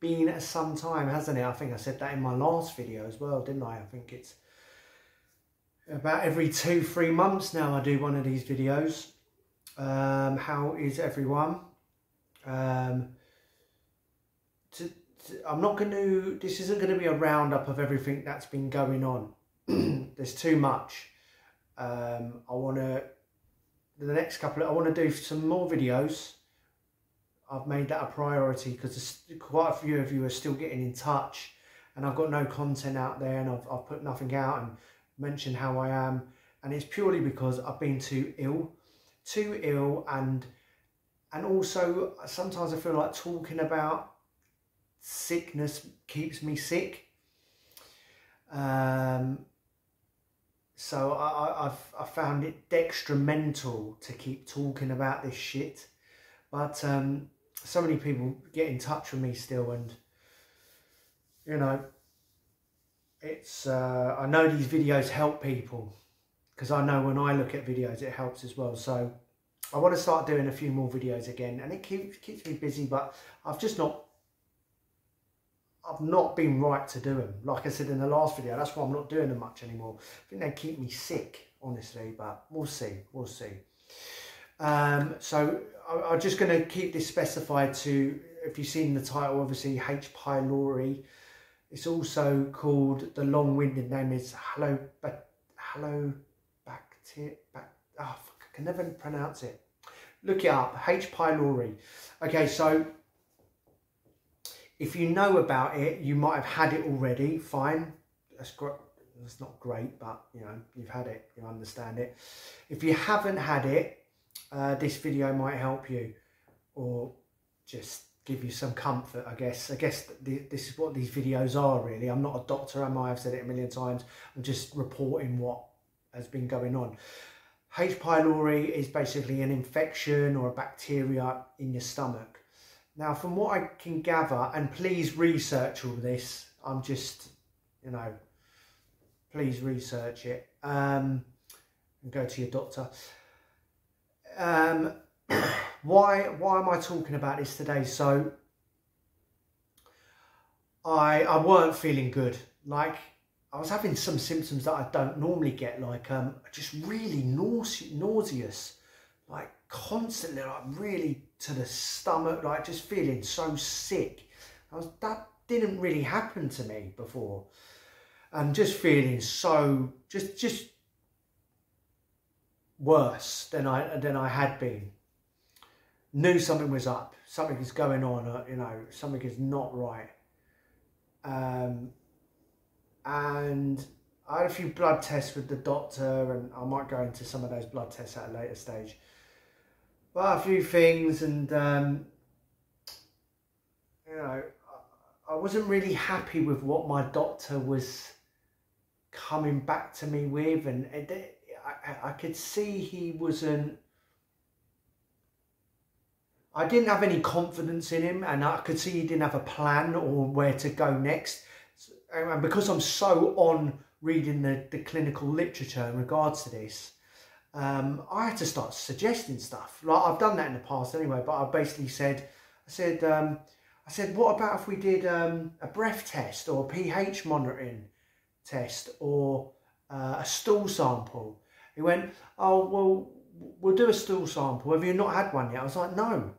been some time, hasn't it? I think I said that in my last video as well, didn't I? I think it's about every two, three months now I do one of these videos. Um, how is everyone? Um, to, to, I'm not going to, this isn't going to be a roundup of everything that's been going on. There's too much. Um, I want to, the next couple, I want to do some more videos. I've made that a priority because quite a few of you are still getting in touch and I've got no content out there and I've, I've put nothing out and mentioned how I am. And it's purely because I've been too ill, too ill and and also sometimes I feel like talking about sickness keeps me sick. Um, so I, I've, I found it detrimental to keep talking about this shit. But um, so many people get in touch with me still and, you know, it's, uh, I know these videos help people because I know when I look at videos it helps as well. So I want to start doing a few more videos again and it keeps, keeps me busy but I've just not I've not been right to do them. Like I said in the last video, that's why I'm not doing them much anymore. I think they keep me sick, honestly, but we'll see, we'll see. Um, so I, am just going to keep this specified to, if you've seen the title, obviously H. pylori. It's also called, the long-winded name is Hello, but Hello, Bacteria, bac, oh, fuck, I can never pronounce it. Look it up, H. pylori. Okay, so if you know about it, you might have had it already, fine. That's great. That's not great, but you know, you've had it, you understand it. If you haven't had it, uh, this video might help you or just give you some comfort, I guess. I guess th this is what these videos are really. I'm not a doctor, am I? I've said it a million times. I'm just reporting what has been going on. H. pylori is basically an infection or a bacteria in your stomach. Now, from what I can gather, and please research all this, I'm just, you know, please research it um, and go to your doctor. Um, why, why am I talking about this today? So, I, I weren't feeling good. Like, I was having some symptoms that I don't normally get, like um, just really nause nauseous, like constantly, like really to the stomach, like just feeling so sick. I was that didn't really happen to me before, and just feeling so just just worse than I than I had been. Knew something was up, something is going on, uh, you know, something is not right. Um, and I had a few blood tests with the doctor, and I might go into some of those blood tests at a later stage But a few things, and um, you know, I wasn't really happy with what my doctor was coming back to me with, and it, I, I could see he wasn't. I didn't have any confidence in him, and I could see he didn't have a plan or where to go next. And because I'm so on reading the, the clinical literature in regards to this, um, I had to start suggesting stuff. Like I've done that in the past anyway, but I basically said, I said, um, I said, what about if we did um, a breath test or a pH monitoring test or uh, a stool sample? He went, oh, well, we'll do a stool sample. Have you not had one yet? I was like, no,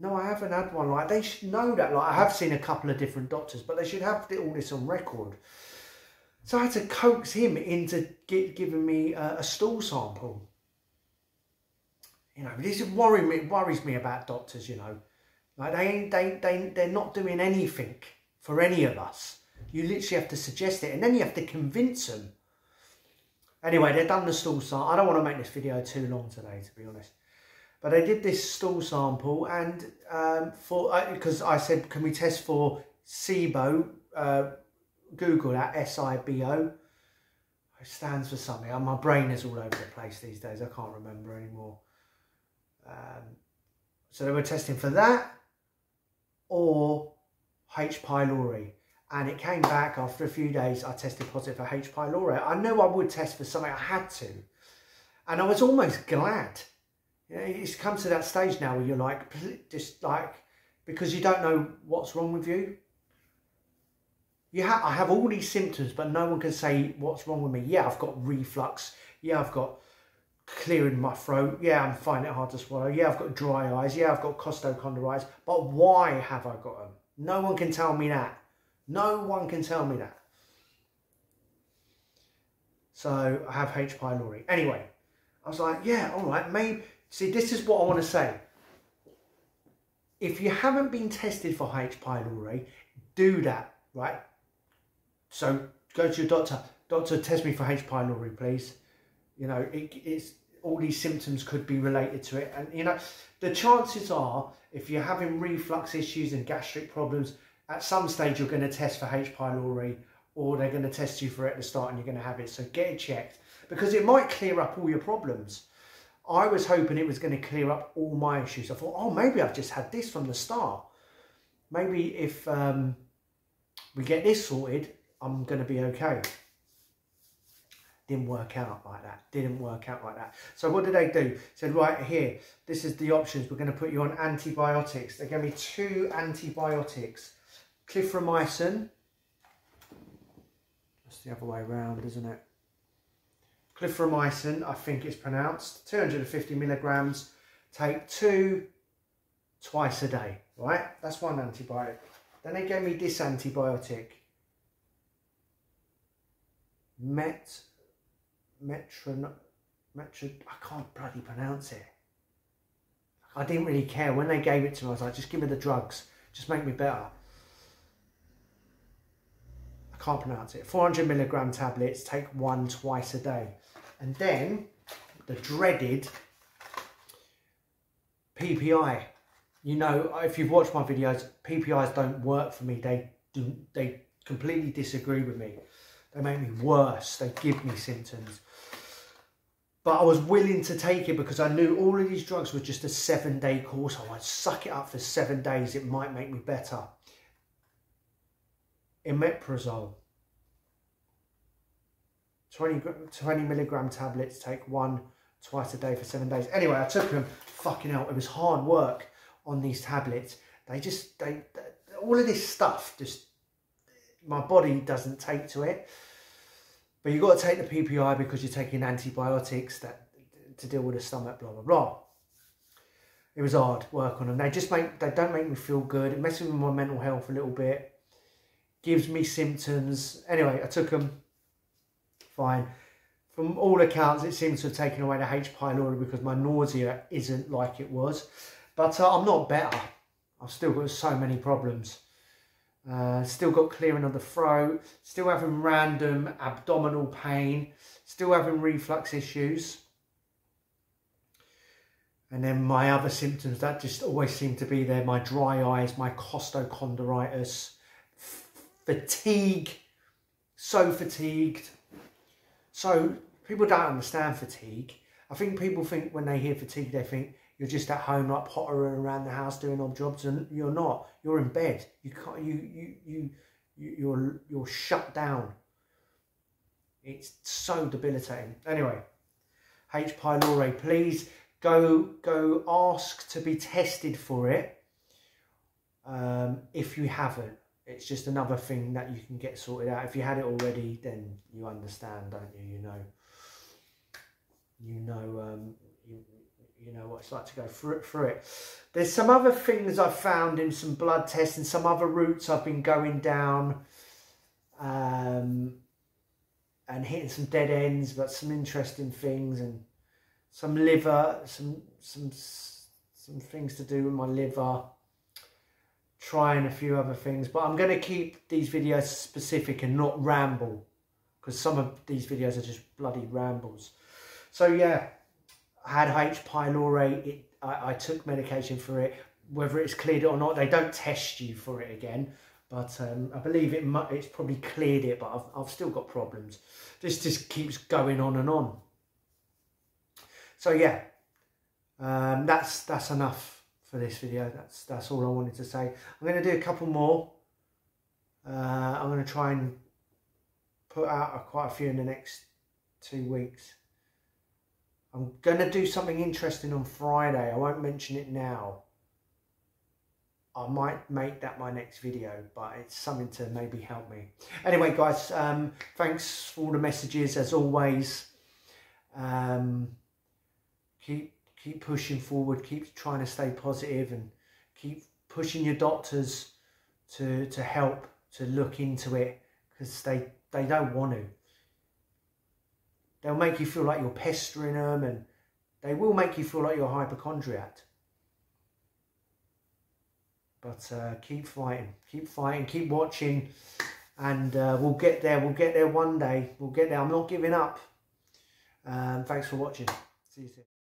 no, I haven't had one. Like they should know that. Like I have seen a couple of different doctors, but they should have all this on record. So I had to coax him into get, giving me a, a stool sample. You know, this worry me, worries me about doctors, you know. Like they, they, they, they're not doing anything for any of us. You literally have to suggest it and then you have to convince them. Anyway, they've done the stool sample. I don't want to make this video too long today, to be honest. But they did this stool sample and um, for because uh, I said, can we test for SIBO, uh, Google that, S-I-B-O. It stands for something. My brain is all over the place these days. I can't remember anymore. Um, so they were testing for that or H. pylori. And it came back after a few days, I tested positive for H. pylori. I knew I would test for something, I had to. And I was almost glad. You know, it's come to that stage now where you're like, just like, because you don't know what's wrong with you. You ha- I have all these symptoms, but no one can say what's wrong with me. Yeah, I've got reflux. Yeah, I've got clearing my throat. Yeah, I'm finding it hard to swallow. Yeah, I've got dry eyes. Yeah, I've got costochondritis. But why have I got them? No one can tell me that. No one can tell me that. So I have H. pylori. Anyway, I was like, yeah, all right, maybe. See, this is what I want to say. If you haven't been tested for H. pylori, do that, right? So go to your doctor. Doctor, test me for H. pylori, please. You know, it, it's all these symptoms could be related to it. And, you know, the chances are, if you're having reflux issues and gastric problems, at some stage you're going to test for H. pylori or they're going to test you for it at the start and you're going to have it. So get it checked because it might clear up all your problems. I was hoping it was going to clear up all my issues. I thought, oh, maybe I've just had this from the start. Maybe if um, we get this sorted, I'm going to be okay. Didn't work out like that. Didn't work out like that. So what did they do? Said, right here, this is the options. We're going to put you on antibiotics. They gave me two antibiotics. Clindamycin. That's the other way around, isn't it? Clindamycin, I think it's pronounced. 250 milligrams. Take two twice a day, right? That's one antibiotic. Then they gave me this antibiotic. Met metron, metron, I can't bloody pronounce it. I didn't really care. When they gave it to me, I was like, just give me the drugs. Just make me better. Can't pronounce it. 400 milligram tablets, take one twice a day. And then the dreaded PPI. You know, if you've watched my videos, PPIs don't work for me. They do, they completely disagree with me. They make me worse. They give me symptoms. But I was willing to take it because I knew all of these drugs were just a seven day course. I would suck it up for seven days. It might make me better. Omeprazole. 20, 20 milligram tablets, take one twice a day for seven days. Anyway, I took them. Fucking hell, it was hard work on these tablets. They just, they, they all of this stuff, just, my body doesn't take to it. But you've got to take the PPI because you're taking antibiotics that to deal with the stomach, blah, blah, blah. It was hard work on them. They just make, they don't make me feel good. It messes with my mental health a little bit. Gives me symptoms. Anyway, I took them. Fine. From all accounts, it seems to have taken away the H. pylori because my nausea isn't like it was. But uh, I'm not better. I've still got so many problems. Uh, still got clearing of the throat, still having random abdominal pain, still having reflux issues. And then my other symptoms that just always seem to be there my dry eyes, my costochondritis, fatigue, so fatigued. So people don't understand fatigue. I think people think when they hear fatigue, they think you're just at home like pottering around the house doing odd jobs and you're not. You're in bed. You can't you you you, you you're you're shut down. It's so debilitating. Anyway h. pylori please go go ask to be tested for it um, if you haven't it's just another thing that you can get sorted out if you had it already then you understand don't you you know you know um, you, you know what it's like to go through, through it. There's some other things I've found in some blood tests and some other routes I've been going down um, and hitting some dead ends, but some interesting things and some liver, some some some things to do with my liver. Trying a few other things, but I'm going to keep these videos specific and not ramble because some of these videos are just bloody rambles. So yeah, I had H. pylori. It, I, I, took medication for it. Whether it's cleared it or not, they don't test you for it again. But um, I believe it. It's probably cleared it, but I've, I've still got problems. This just keeps going on and on. So yeah, um, that's that's enough for this video. That's that's all I wanted to say. I'm going to do a couple more. Uh, I'm going to try and put out a, quite a few in the next two weeks. I'm going to do something interesting on Friday. I won't mention it now. I might make that my next video, but it's something to maybe help me. Anyway, guys, um, thanks for all the messages as always. Um, keep keep pushing forward, keep trying to stay positive, and keep pushing your doctors to to help to look into it because they they don't want to. They'll make you feel like you're pestering them, and they will make you feel like you're a hypochondriac. But uh, keep fighting, keep fighting, keep watching, and uh, we'll get there. We'll get there one day. We'll get there. I'm not giving up. Um, thanks for watching. See you soon.